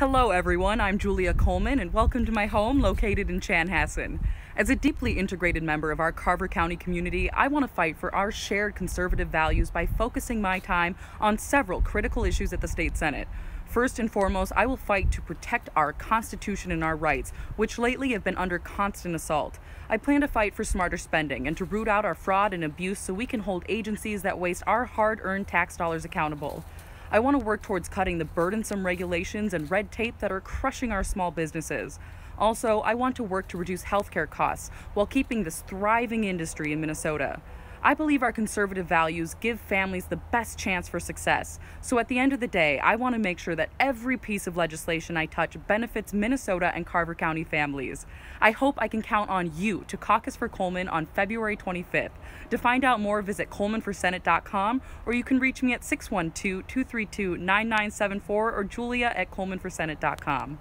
Hello, everyone. I'm Julia Coleman, and welcome to my home located in Chanhassen. As a deeply integrated member of our Carver County community, I want to fight for our shared conservative values by focusing my time on several critical issues at the state Senate. First and foremost, I will fight to protect our Constitution and our rights, which lately have been under constant assault. I plan to fight for smarter spending and to root out our fraud and abuse so we can hold agencies that waste our hard earned tax dollars accountable. I want to work towards cutting the burdensome regulations and red tape that are crushing our small businesses. Also, I want to work to reduce healthcare costs while keeping this thriving industry in Minnesota. I believe our conservative values give families the best chance for success. So at the end of the day, I want to make sure that every piece of legislation I touch benefits Minnesota and Carver County families. I hope I can count on you to caucus for Coleman on February 25th. To find out more, visit colemanforsenate.com or you can reach me at 612 232 9974 or julia at colemanforsenate.com.